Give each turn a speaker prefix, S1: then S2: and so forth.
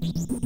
S1: you